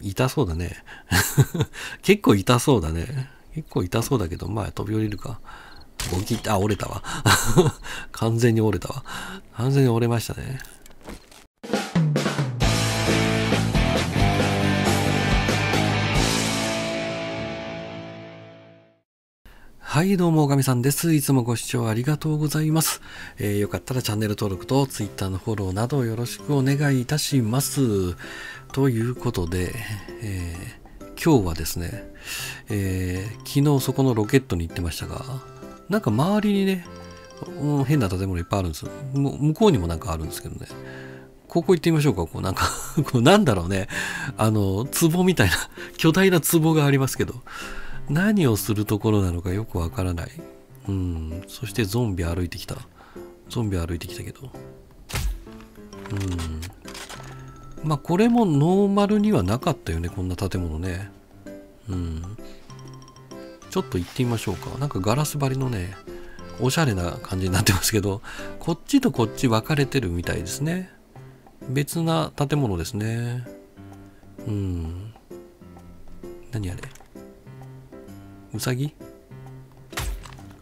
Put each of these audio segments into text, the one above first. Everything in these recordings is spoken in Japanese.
痛そうだね。結構痛そうだね。結構痛そうだけど、まあ飛び降りるか。起きあ、折れたわ。完全に折れたわ。完全に折れましたね。はい、どうも、おかみさんです。いつもご視聴ありがとうございます。えーよかったらチャンネル登録と Twitter のフォローなどよろしくお願いいたします。ということで、えー今日はですね、えー昨日そこのロケットに行ってましたが、なんか周りにね、うん変な建物いっぱいあるんですよ。向こうにもなんかあるんですけどね。ここ行ってみましょうか。こうなんか こうなんだろうね。あの、壺みたいな、巨大な壺がありますけど、何をするところなのかよくわからない。うん。そしてゾンビ歩いてきた。ゾンビ歩いてきたけど。うん。まあこれもノーマルにはなかったよね。こんな建物ね。うん。ちょっと行ってみましょうか。なんかガラス張りのね、おしゃれな感じになってますけど、こっちとこっち分かれてるみたいですね。別な建物ですね。うん。何あれ？うさぎ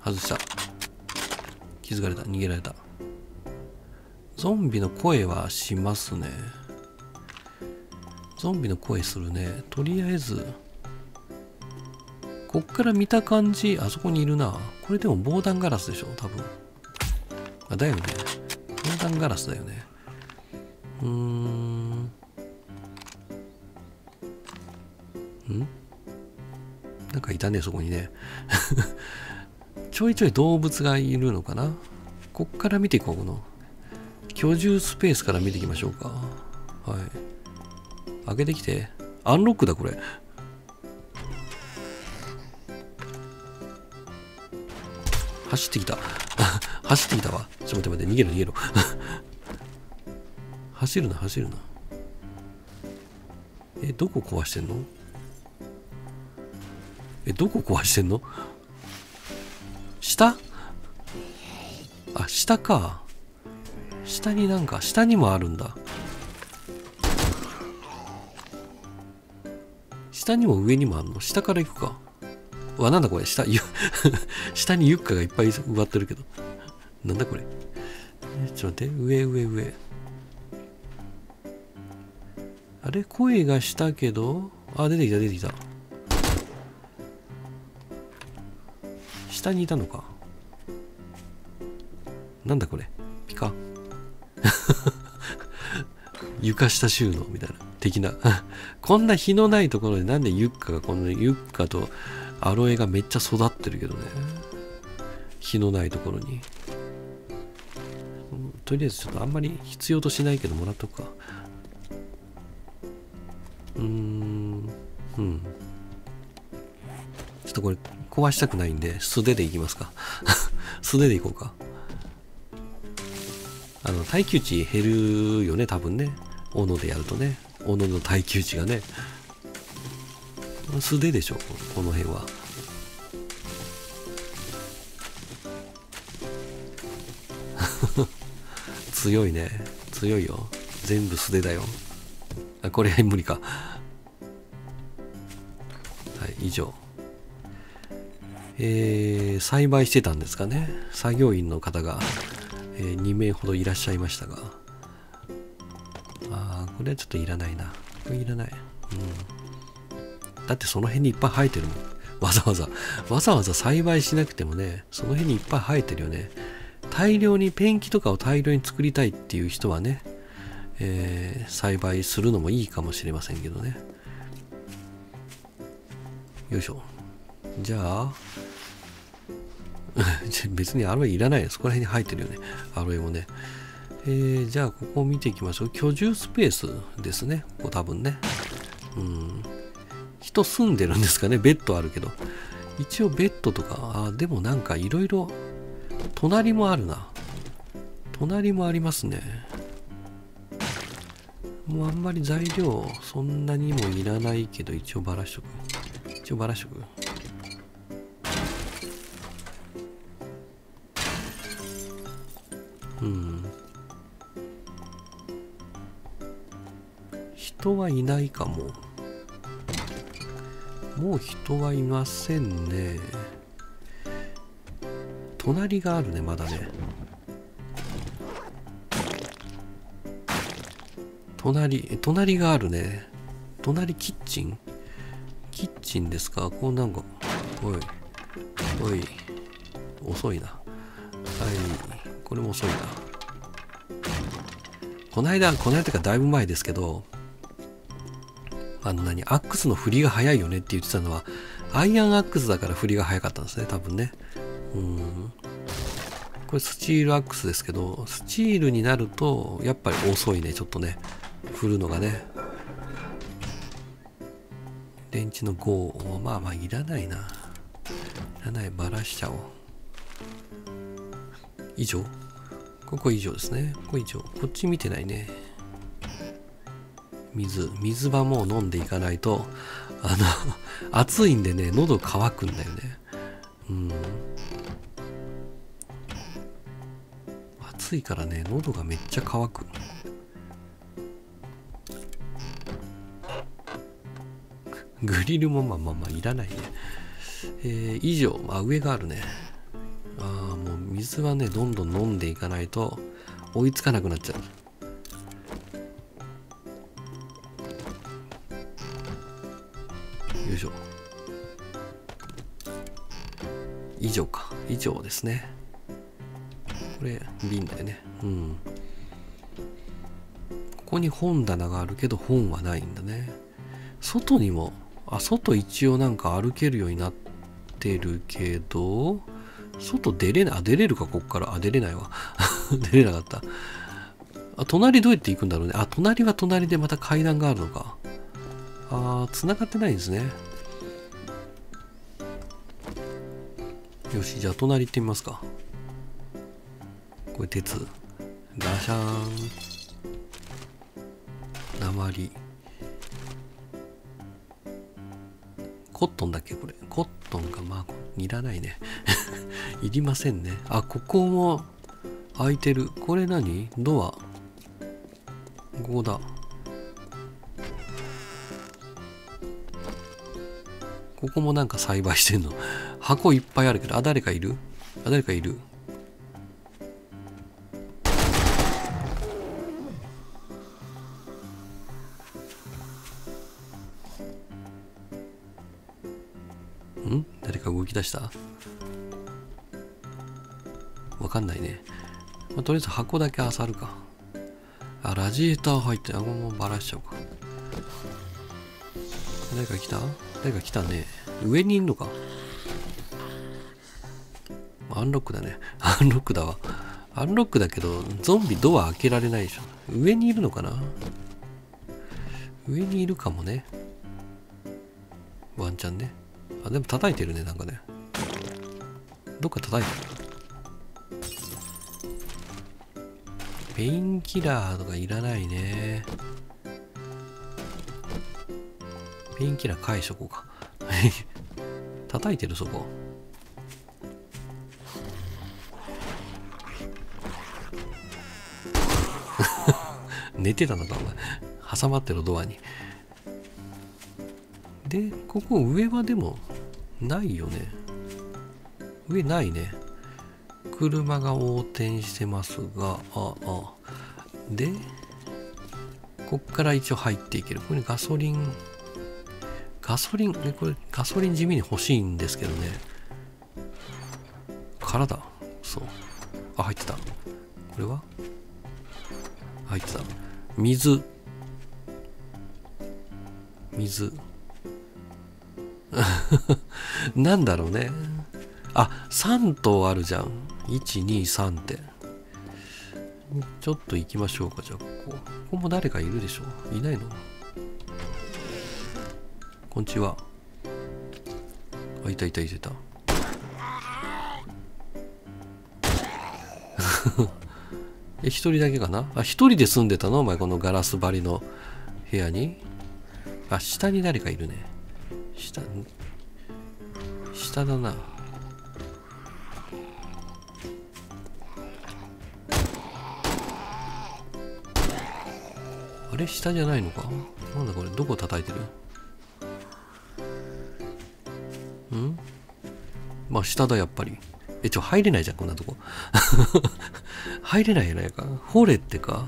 外した。気づかれた。逃げられた。ゾンビの声はしますね。ゾンビの声するね。とりあえず、こっから見た感じ、あそこにいるな。これでも防弾ガラスでしょ、多分。あ、だよね。防弾ガラスだよね。うーん。ん？なんかいたね、そこにね。ちょいちょい動物がいるのかなこっから見ていこう、この。居住スペースから見ていきましょうか。はい。開けてきて。アンロックだ、これ。走ってきた。走ってきたわ。ちょっと待って待って、逃げろ逃げろ。走るな、走るな。え、どこ壊してんの？え、どこ壊してんの？下？あ、下か。下になんか、下にもあるんだ。下にも上にもあるの？下から行くか。わ、なんだこれ？下、下にユッカがいっぱい植わってるけど。なんだこれ？ちょっと待って、上上上。あれ？声がしたけど、あ、出てきた出てきた。下にいたのか。なんだこれ？ピカ。床下収納みたいな。的な。こんな日のないところでなんでユッカがこんなユッカとアロエがめっちゃ育ってるけどね。日のないところに。とりあえずちょっとあんまり必要としないけどもらっとくか。うーん。うん。ちょっとこれ壊したくないんで素手でいきますか。素手でいこうか。あの、耐久値減るよね、多分ね。斧でやるとね。斧の耐久値がね。素手でしょ、この辺は。強いね。強いよ。全部素手だよ。あ、これ無理か。はい、以上。えー、栽培してたんですかね。作業員の方が、えー2名ほどいらっしゃいましたが。れちょっといらないな。これいらない。うん。だってその辺にいっぱい生えてるもん。わざわざ。わざわざ栽培しなくてもね、その辺にいっぱい生えてるよね。大量にペンキとかを大量に作りたいっていう人はね、えー栽培するのもいいかもしれませんけどね。よいしょ。じゃあ、別にアロエいらないよ。そこら辺に生えてるよね。アロエもね。えーじゃあ、ここを見ていきましょう。居住スペースですね。ここ多分ね。うん。人住んでるんですかね。ベッドあるけど。一応ベッドとか、あ、でもなんかいろいろ、隣もあるな。隣もありますね。もうあんまり材料そんなにもいらないけど一応バラしとく。一応バラしとく。人はいないかも。もう人はいませんね。隣があるねまだね。隣隣があるね。隣キッチン？キッチンですか？こうなんかおいおい遅いな。はいこれも遅いな。この間この間というかだいぶ前ですけどあの何アックスの振りが早いよねって言ってたのはアイアンアックスだから振りが早かったんですね多分ね。うん。これスチールアックスですけどスチールになるとやっぱり遅いねちょっとね。振るのがね。電池の5まあまあいらないな。いらないバラしちゃおう。以上。ここ以上ですね。ここ以上。こっち見てないね。水水場もう飲んでいかないとあの 暑いんでね喉乾くんだよねうん暑いからね喉がめっちゃ乾くグリルもまあまあまあいらないね。えー、以上、あ、上があるね。ああ、もう水はね、どんどん飲んでいかないと追いつかなくなっちゃう。しょ。以上か。以上ですね。これ、瓶だよね。うん。ここに本棚があるけど本はないんだね。外にもあ、外一応なんか歩けるようになってるけど、外出れない、あ、出れるか、こっから。あ、出れないわ。出れなかった。あ、隣どうやって行くんだろうね。あ、隣は隣でまた階段があるのか。あー、繋がってないんですね。よし、じゃあ隣行ってみますか。これ鉄。ガシャーン。鉛。コットンだっけこれ。コットンがまあ、いらないね。いりませんね。あ、ここも開いてる。これ何？ドア。ここだ。ここもなんか栽培してんの。箱いっぱいあるけど、あ、誰かいる？あ、誰かいる？ん？誰か動き出した？わかんないね。まあ、とりあえず箱だけ漁るか。あ、ラジエーター入って、あ、もうバラしちゃおうか。誰か来た？誰か来たね。上にいんのかアンロックだね。アンロックだわ。アンロックだけど、ゾンビドア開けられないでしょ。上にいるのかな？上にいるかもね。ワンちゃんね。あ、でも叩いてるね、なんかね。どっか叩いてる。ペインキラーとかいらないね。ペインキラー返しとこうか。叩いてるそこ。寝てたのかお前。挟まってるドアに。で、ここ上はでもないよね。上ないね。車が横転してますが、あ、あ。で、こっから一応入っていける。ここにガソリン、ガソリン、これガソリン地味に欲しいんですけどね。空だ。そう。あ、入ってた。これは？入ってた。水。水。なんだろうね。あ、3頭あるじゃん。1、2、3って。ちょっと行きましょうか。じゃあ、ここ。ここも誰かいるでしょいないの？こんにちは。あ、いたいたいたいた。え、一人だけかな？あ、一人で住んでたの？お前、このガラス張りの部屋に？あ、下に誰かいるね。下、下だな。あれ？下じゃないのか？なんだこれ？どこ叩いてる？ん？まあ下だやっぱり。え、ちょ、入れないじゃん、こんなとこ。入れないやないか。掘れってか。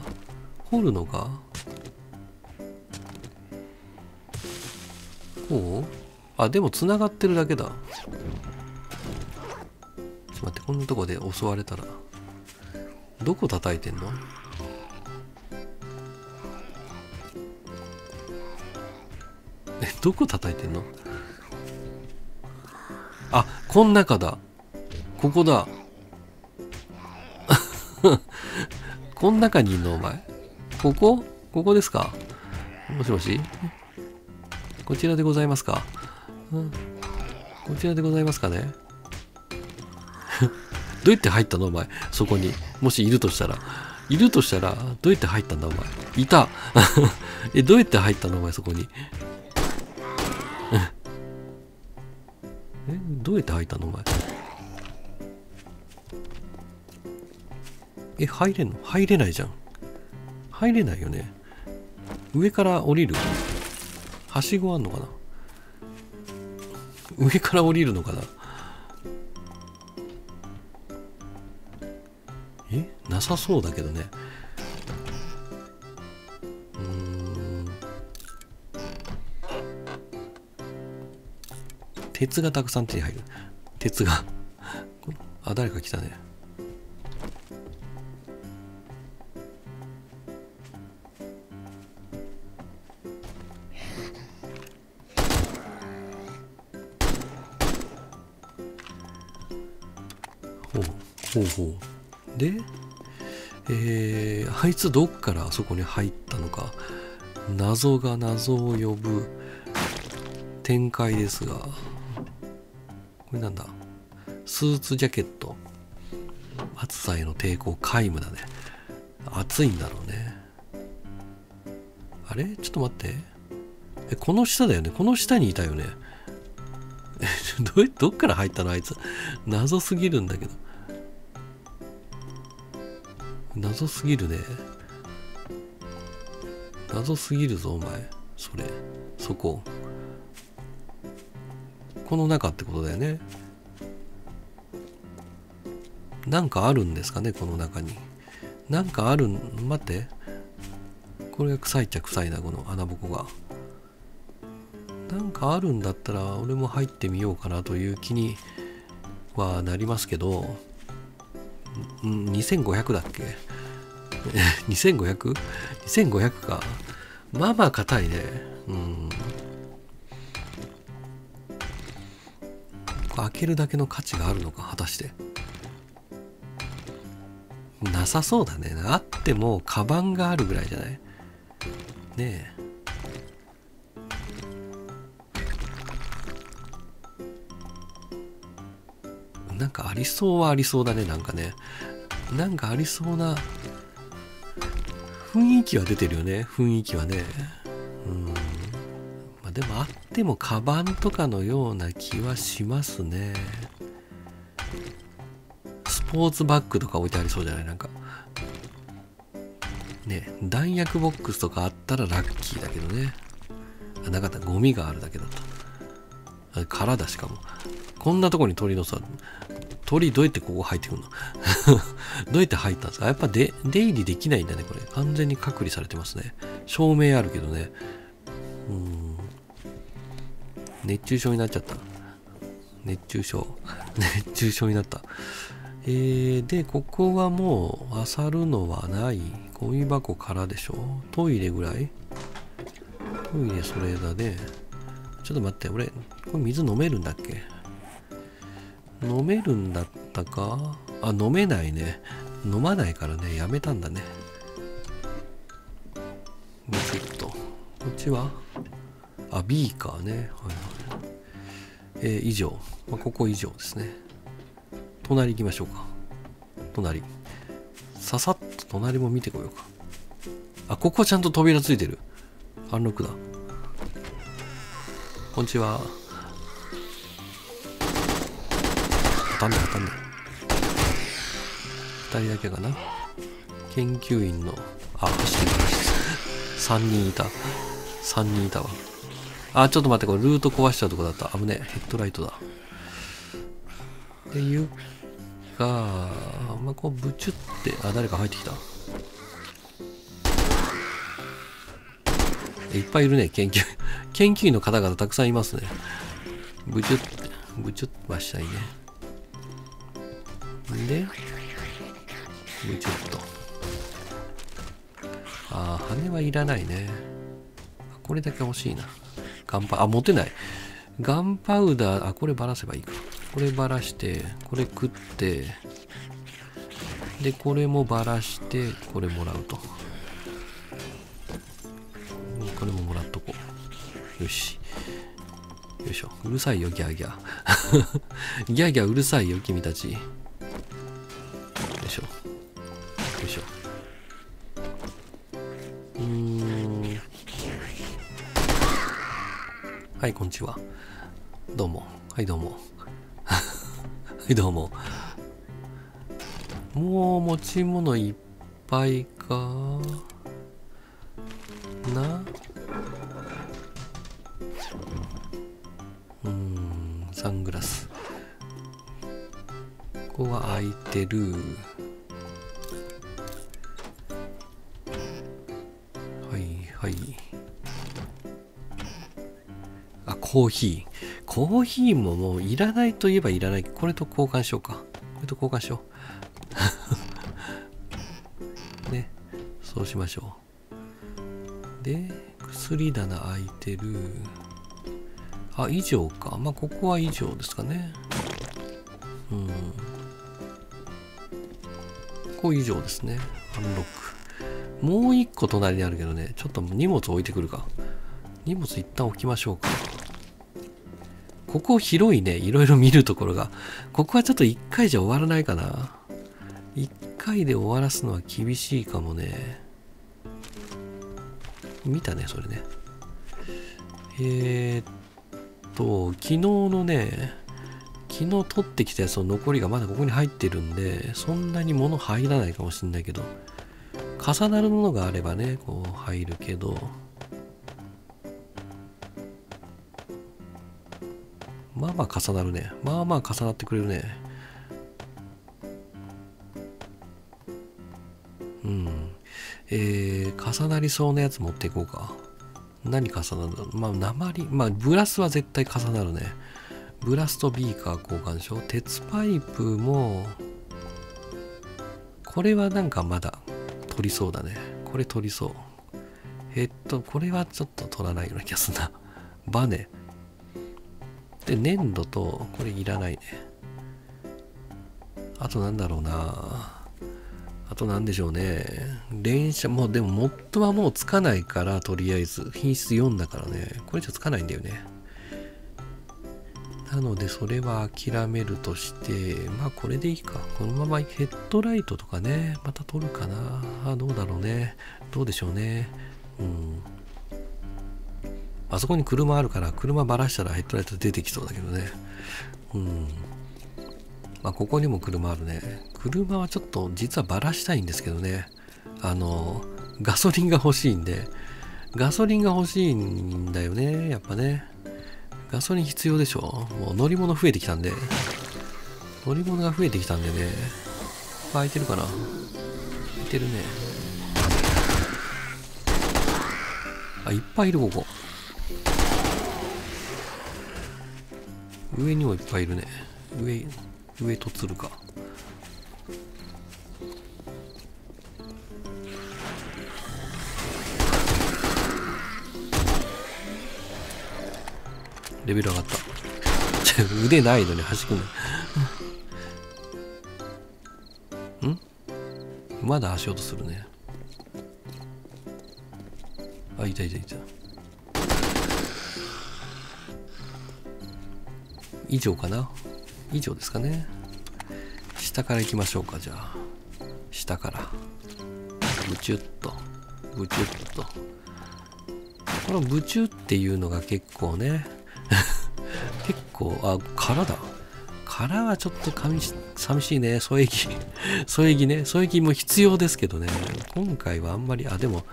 掘るのかこう？あ、でも繋がってるだけだ。ちょっと待って、こんなとこで襲われたら。どこ叩いてんの？え、どこ叩いてんの？あ、こん中だ。ここだ。こん中にいんのお前？ここ？ここですか？もしもし？こちらでございますか、うん、こちらでございますかね？どうやって入ったのお前？そこに。もしいるとしたら。いるとしたら、どうやって入ったんだお前？いた え、どうやって入ったのお前？そこに。え、どうやって入ったのお前？え、入れんの？入れないじゃん。入れないよね。上から降りる？はしごあんのかな？上から降りるのかな？え？なさそうだけどね。うん。鉄がたくさん手に入る。鉄が。あ、誰か来たね。で、えー、あいつどっからあそこに入ったのか。謎が謎を呼ぶ展開ですが。これなんだ？スーツジャケット。暑さへの抵抗皆無だね。暑いんだろうね。あれ？ちょっと待って。え、この下だよね？この下にいたよね？どどっから入ったの？あいつ。謎すぎるんだけど。謎すぎるね。謎すぎるぞ、お前。それ。そこ。この中ってことだよね。なんかあるんですかね、この中に。なんかあるん、待って。これが臭いっちゃ臭いな、この穴ぼこが。なんかあるんだったら俺も入ってみようかなという気にはなりますけど、2500だっけ ?2500?2500 か。まあまあ硬いね。うん。開けるだけの価値があるのか、果たして。なさそうだね。あっても、カバンがあるぐらいじゃない？ねえ。なんかありそうはありそうだね、なんかね。なんかありそうな雰囲気は出てるよね、雰囲気はね。うん。まあでもあってもカバンとかのような気はしますね。スポーツバッグとか置いてありそうじゃない？なんか。ね、弾薬ボックスとかあったらラッキーだけどね。あなかった、ゴミがあるだけだった。あ空だしかも。こんなとこに鳥のさ、鳥どうやってここ入ってくるの？どうやって入ったんですか？やっぱ出入りできないんだね、これ。完全に隔離されてますね。照明あるけどね。うん。熱中症になっちゃった。熱中症。熱中症になった。えー、で、ここはもう、漁るのはない。ゴミ箱からでしょ？トイレぐらい？トイレそれだね。ちょっと待って、俺、これ水飲めるんだっけ？飲めるんだったか？あ、飲めないね。飲まないからね、やめたんだね。ビクッと。こっちは？あ、ビーカーね。はいはい。えー、以上。まあ、ここ以上ですね。隣行きましょうか。隣。ささっと隣も見てこようか。あ、ここちゃんと扉ついてる。アンロックだ。こんにちは。たんだたんだ2人だけかな研究員のあ走って3人いた3人いたわあ、ちょっと待って、これルート壊しちゃうとこだった。危ねえ。ヘッドライトだ。で、いうか、まあ、こう、ブチュって、あ、誰か入ってきた。いっぱいいるね、研究。研究員の方々たくさんいますね。ブチュって、ブチュッはしたいね。で、ブチュッと。ああ、羽はいらないね。これだけ欲しいな。ガンパ、あ、持てない。ガンパウダー、あ、こればらせばいいか。こればらして、これ食って、で、これもばらして、これもらうと。これももらっとこう。よし。よいしょ。うるさいよ、ギャーギャー。ギャーギャーうるさいよ、君たち。よいしょ。よいしょ。うん。はい、こんにちは。どうも。はい、どうも。はい、どうも。もう持ち物いっぱいかなうんサングラスここは開いてるコーヒーコーヒーももういらないといえばいらないこれと交換しようかこれと交換しよう ねそうしましょうで薬棚開いてるあ、以上か。まあ、ここは以上ですかね。うん。ここ以上ですね。アンロック。もう一個隣にあるけどね、ちょっと荷物置いてくるか。荷物一旦置きましょうか。ここ広いね。いろいろ見るところが。ここはちょっと一回じゃ終わらないかな。一回で終わらすのは厳しいかもね。見たね、それね。えー、っと、昨日のね、昨日取ってきたやつの残りがまだここに入ってるんで、そんなに物入らないかもしんないけど、重なるものがあればね、こう入るけど、まあまあ重なるね。まあまあ重なってくれるね。うん。えー、重なりそうなやつ持っていこうか。何重なるんだろうまあ、鉛、まあ、ブラスは絶対重なるね。ブラスとビーカー交換でしょ鉄パイプも、これはなんかまだ取りそうだね。これ取りそう。えっと、これはちょっと取らないような気がするな。バネ。で、粘土と、これいらないね。あとなんだろうなあと何でしょうね。連射、もうでもモッドはもうつかないから、とりあえず。品質4だからね。これじゃつかないんだよね。なので、それは諦めるとして、まあこれでいいか。このままヘッドライトとかね、また取るかな。あ、どうだろうね。どうでしょうね。うん。あそこに車あるから、車ばらしたらヘッドライト出てきそうだけどね。うん。まあ、ここにも車あるね。車はちょっと実はばらしたいんですけどね。あの、ガソリンが欲しいんで、ガソリンが欲しいんだよね、やっぱね。ガソリン必要でしょもう乗り物増えてきたんで。乗り物が増えてきたんでね。空いてるかな空いてるね。あ、いっぱいいる、ここ。上にもいっぱいいるね。上、上とつるか。レベル上がった。腕ないのに端くん ん？まだ足音するね。あいたいたいた。以上かな？以上ですかね。下から行きましょうかじゃあ。下から。ブチュッと。ブチュッと。このブチュっていうのが結構ね 結構あ殻だ。殻はちょっと寂しいね。添え木。添え木ね。添え木も必要ですけどね。今回はあんまりあでも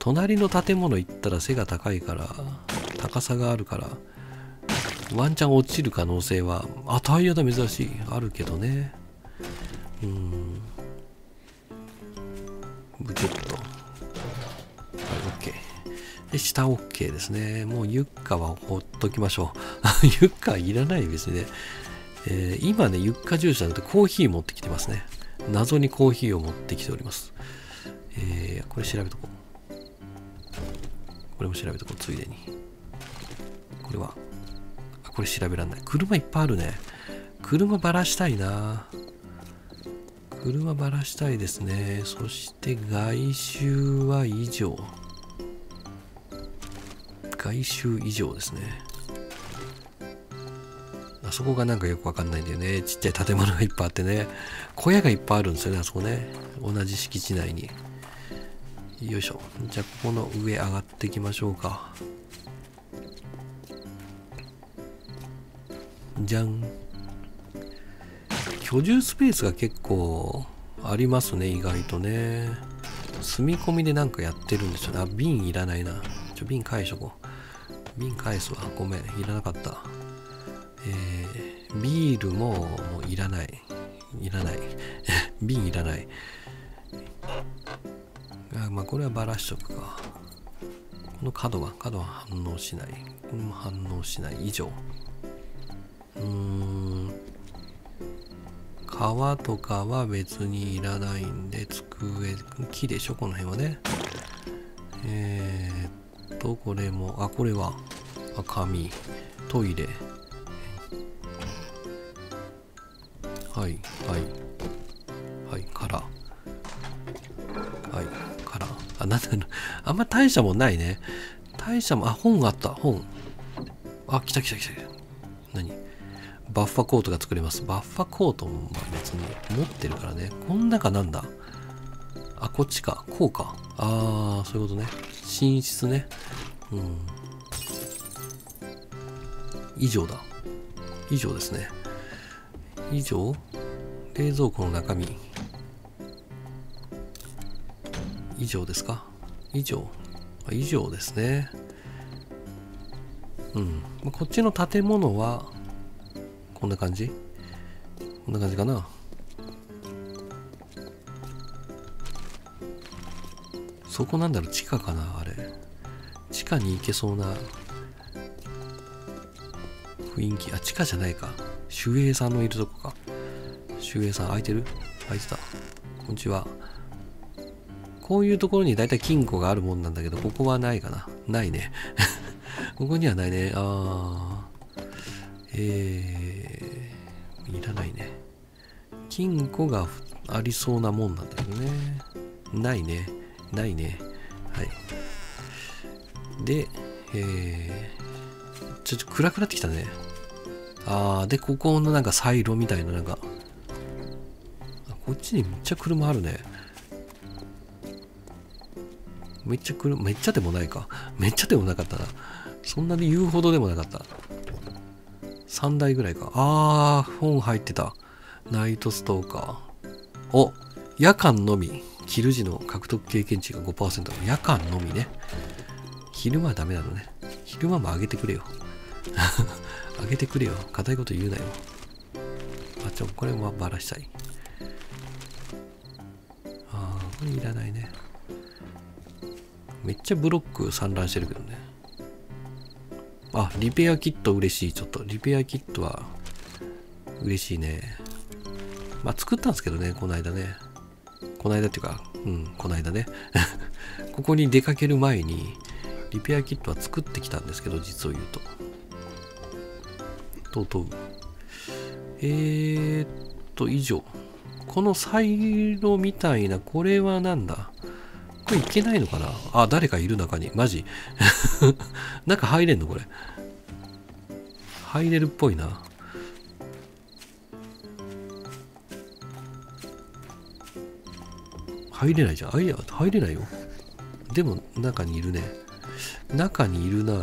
隣の建物行ったら背が高いから高さがあるからワンチャン落ちる可能性はあタイヤだ珍しい。あるけどね。うん。ブチュッと。はい OK で下 OK ですね。もうユッカはほっときましょう。ユッカいらないですね、えー、今ねユッカジュースじゃなくてコーヒー持ってきてますね。謎にコーヒーを持ってきております。えー、これ調べとこう。これも調べとこうついでに。これは。これ調べらんない。車いっぱいあるね。車ばらしたいな。車ばらしたいですね。そして外周は以上。外周以上ですね。あそこがなんかよくわかんないんだよね。ちっちゃい建物がいっぱいあってね。小屋がいっぱいあるんですよね、あそこね。同じ敷地内に。よいしょ。じゃあ、ここの上上がっていきましょうか。じゃん。居住スペースが結構ありますね意外とね。住み込みでなんかやってるんですよあ瓶いらないな。ちょ瓶返しとこう。瓶返すわ。ごめん。いらなかった。えー、ビールももういらない。いらない。瓶いらない。あまあこれはばらしとくか。この角は角は反応しない。これも反応しない。以上。うん。皮とかは別にいらないんで机木でしょこの辺はね。えー、っとこれもあこれは紙トイレ。はいはい。はいからはいからあなんだあんま大したもんないね。大したもんあ本があった本。あ来た来た来た何バッファコートが作れます。バッファコートも別に持ってるからね。こん中なんだ？あ、こっちか。こうか。あー、そういうことね。寝室ね。うん。以上だ。以上ですね。以上？冷蔵庫の中身。以上ですか？以上。以上ですね。うん。こっちの建物は、こんな感じ？こんな感じかな？そこなんだろう地下かなあれ。地下に行けそうな雰囲気。あ地下じゃないか。守衛さんのいるとこか。守衛さん空いてる？空いてた。こんにちは。こういうところに大体金庫があるもんなんだけどここはないかな。ないね。ここにはないね。あー。えー。いらないね。金庫がありそうなもんなんだけどね。ないね。ないね。はい。で、えー、ちょっと暗くなってきたね。あー、で、ここのなんかサイロみたいななんか、こっちにめっちゃ車あるね。めっちゃ車、めっちゃでもないか。めっちゃでもなかったな。そんなに言うほどでもなかった。3台ぐらいか。あー、本入ってた。ナイトストーカー。お、夜間のみ。キル時の獲得経験値が5%。夜間のみね。昼間はダメなのね。昼間も上げてくれよ。上げてくれよ。硬いこと言うなよ。あ、ちょ、これもバラしたい。あー、これいらないね。めっちゃブロック散乱してるけどね。あ、リペアキット嬉しい。ちょっと、リペアキットは嬉しいね。まあ、作ったんですけどね、この間ね。この間っていうか、うん、この間ね。ここに出かける前に、リペアキットは作ってきたんですけど、実を言うと。とうとう。えーっと、以上。このサイロみたいな、これはなんだ？これいけないのかな？あ、誰かいる中に。マジ？中入れんの？これ。入れるっぽいな。入れないじゃん。あ、いや、入れないよ。でも、中にいるね。中にいるな。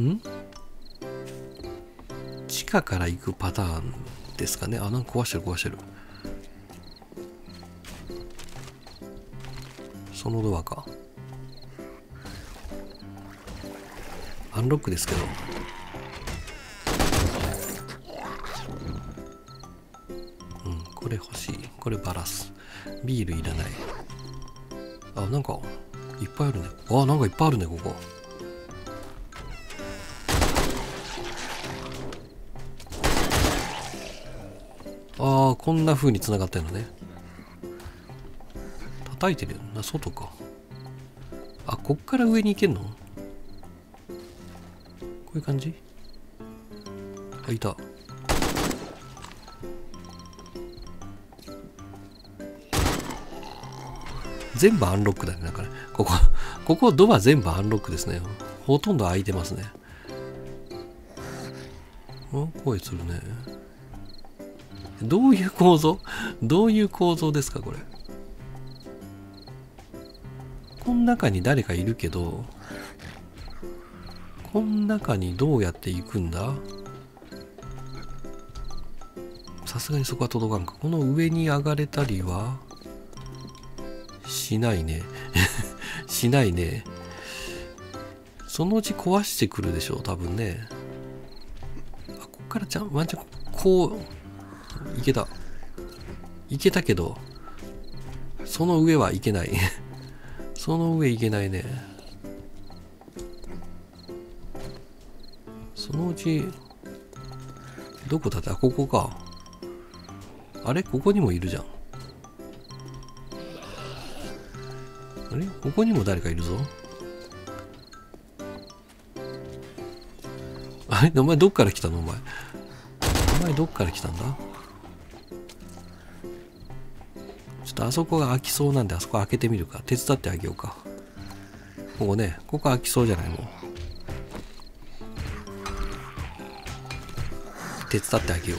ん？地下から行くパターンですかね。あ、なんか壊してる壊してる。そのドアか。アンロックですけど。うんこれ欲しい。これバラす。ビールいらない。あなんかいっぱいあるね。あなんかいっぱいあるねここ。ああこんな風に繋がってるのね。叩いてるよ。な外か。あこっから上に行けんの？こういう感じ？あいた。全部アンロックだねなんかねここここドア全部アンロックですね。ほとんど開いてますね。ん声するね。どういう構造？どういう構造ですかこれ？この中に誰かいるけどこの中にどうやって行くんだ？さすがにそこは届かんか。この上に上がれたりはしないね。しないね。そのうち壊してくるでしょう多分ね。あこっからちゃんワンチャンこういけた。いけたけどその上はいけない。その上いけないね。そのうちどこだってあここか。あれ？ここにもいるじゃん。あれ？ここにも誰かいるぞ。あれ？お前どっから来たの？お前。お前どっから来たんだ？あそこが開きそうなんであそこ開けてみるか。手伝ってあげようか。ここねここ開きそうじゃないもう手伝ってあげよ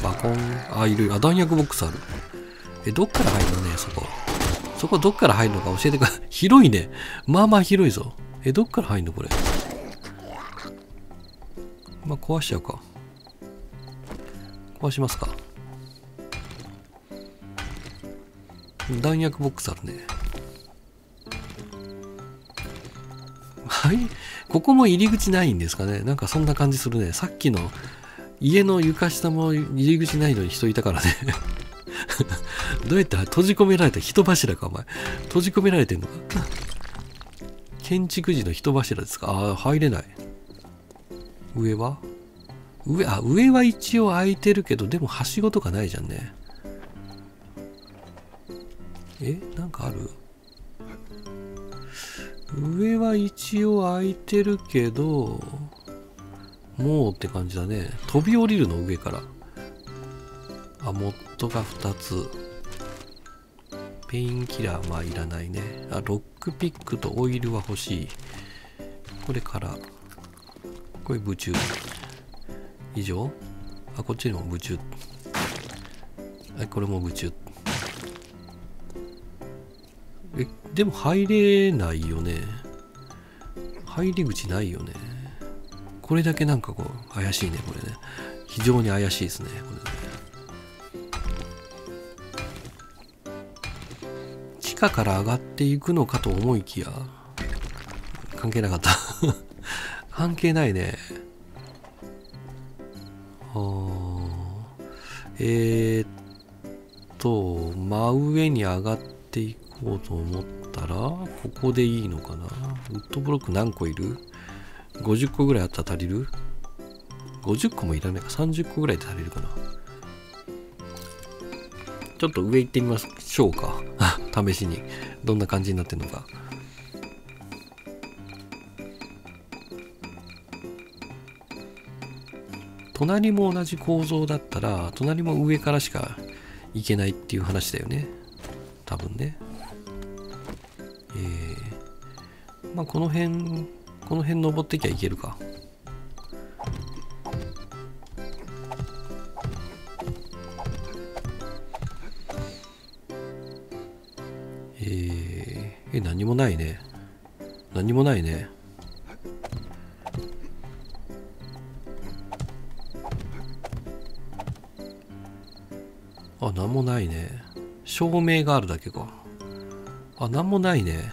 う。バコン。あいる。あ弾薬ボックスある。えどっから入るのねそこ。そこどっから入るのか教えてくれ 広いね。まあまあ広いぞ。えどっから入るのこれ。まあ壊しちゃうか。壊しますか。弾薬ボックスあるね。はい？ここも入り口ないんですかね。なんかそんな感じするね。さっきの家の床下も入り口ないのに人いたからね。どうやって閉じ込められた人柱かお前。閉じ込められてんのか？建築時の人柱ですか？ああ入れない。上は？上あ上は一応空いてるけどでもはしごとかないじゃんね。えなんかある？上は一応空いてるけどもうって感じだね。飛び降りるの上から。あモッドが2つ。ペインキラーはいらないね。あロックピックとオイルは欲しい。これから。これ宇宙以上？あこっちにも宇宙はいこれも宇宙えでも入れないよね。入り口ないよね。これだけなんかこう怪しいねこれね。非常に怪しいですねこれね。地下から上がっていくのかと思いきや関係なかった。関係ないね。えー、っと真上に上がっていこうと思ったらここでいいのかな？ウッドブロック何個いる ?50 個ぐらいあったら足りる ?50 個もいらないか？30個ぐらいで足りるかな？ちょっと上行ってみましょうか。試しに。どんな感じになってるのか。隣も同じ構造だったら隣も上からしか行けないっていう話だよね。多分ね。えー、まあこの辺この辺登ってきゃいけるか。えー、え何もないね。何もないね。もないね照明があるだけかあ、なんもないね。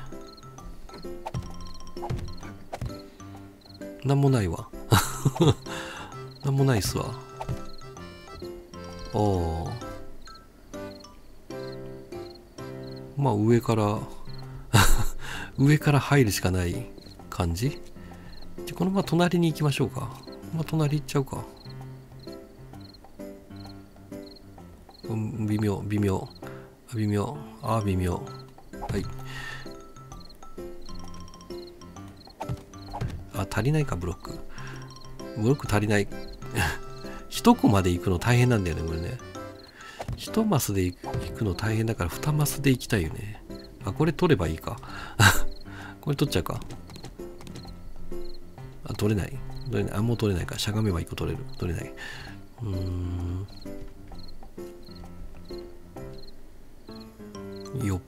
なんもないわ。なんもないっすわ。おー。まあ上から 上から入るしかない感じ？じゃこのまま隣に行きましょうか。まあ隣行っちゃうか。妙、微妙。微妙。あ、微妙。はい。あ、足りないか、ブロック。ブロック足りない。一個まで行くの大変なんだよね、これね。一マスで行くの大変だから二マスで行きたいよね。あ、これ取ればいいか。これ取っちゃうか。あ、取れない。取れない。あ、もう取れないか。しゃがめば一個取れる。取れない。うーん。よっ。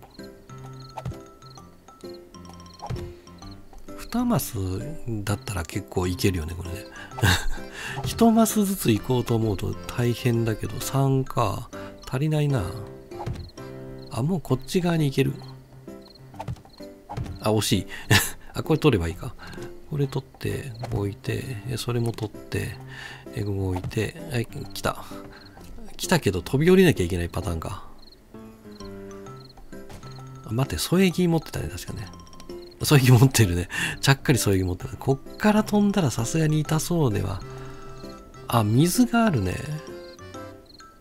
2マスだったら結構いけるよね、これね。1マスずつ行こうと思うと大変だけど、3か。足りないな。あ、もうこっち側に行ける。あ、惜しい。あ、これ取ればいいか。これ取って、置いて、それも取って、動いて、はい、来た。来たけど飛び降りなきゃいけないパターンか。待って、添え木持ってたね、確かね。添え木持ってるね。ちゃっかり添え木持ってる。こっから飛んだらさすがに痛そうでは。あ、水があるね。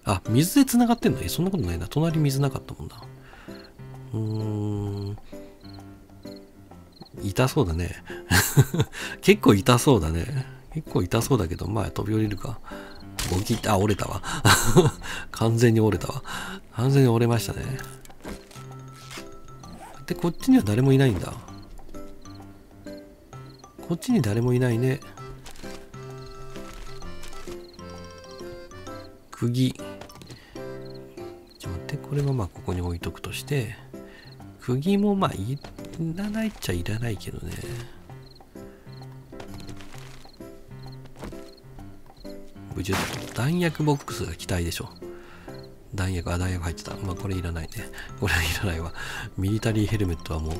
あ、水で繋がってんの？え、そんなことないな。隣水なかったもんな。うーん。痛そうだね。結構痛そうだね。結構痛そうだけど、まあ飛び降りるか。ボキッあ、折れたわ。完全に折れたわ。完全に折れましたね。で、こっちには誰もいないんだ。こっちに誰もいないね。釘。ちょっと待って、これはまあここに置いとくとして、釘もまあいらないっちゃいらないけどね。無事弾薬ボックスが期待でしょ。弾薬、あ、弾薬入ってた。まあ、これいらないね。これはいらないわ。ミリタリーヘルメットはもう。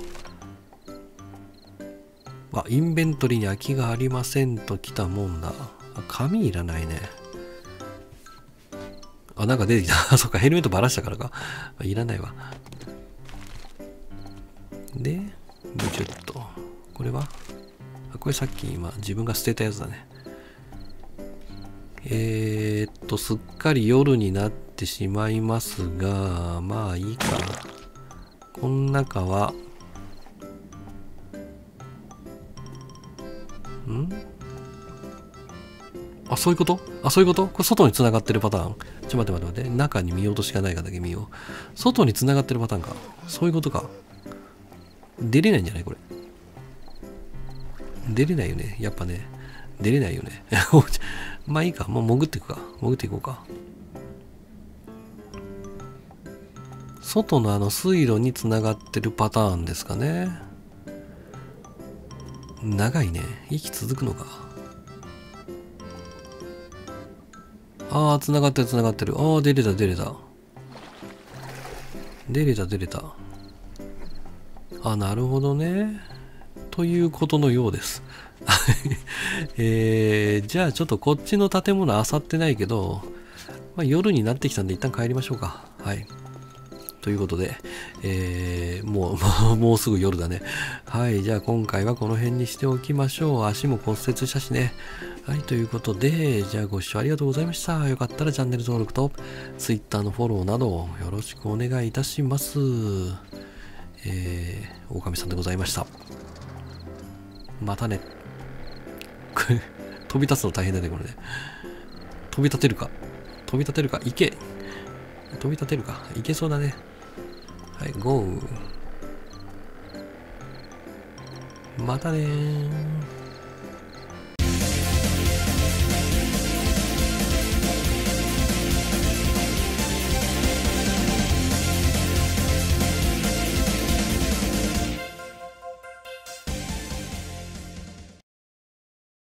あ、インベントリーに空きがありませんと来たもんだ。あ、紙いらないね。あ、なんか出てきた。そっか、ヘルメットばらしたからか。いらないわ。で、ブチュッと。これは？あ、これさっき今自分が捨てたやつだね。えー、っと、すっかり夜になっててしまいますが、まあいいか。この中は、ん？あ、そういうこと？あ、そういうこと？これ外に繋がってるパターンちょ、待って待って待って。中に見落としがないかだけ見よう。外に繋がってるパターンか。そういうことか。出れないんじゃないこれ？出れないよね。やっぱね。出れないよね。まあいいか。もう潜っていくか。潜っていこうか。外のあの水路につながってるパターンですかね。長いね。息続くのか。ああ、つながってるつながってる。ああ、出れた出れた。出れた出れた。あ、なるほどね。ということのようです。えー、じゃあちょっとこっちの建物あさってないけど、まあ、夜になってきたんで一旦帰りましょうか。はい。ということで、えー、もう、もうすぐ夜だね。はい。じゃあ今回はこの辺にしておきましょう。足も骨折したしね。はい。ということで、じゃあご視聴ありがとうございました。よかったらチャンネル登録と Twitter のフォローなどよろしくお願いいたします。えー、狼さんでございました。またね。飛び立つの大変だね、これね。飛び立てるか。飛び立てるか。行け。飛び立てるか。行けそうだね。はい、ゴー。またねー。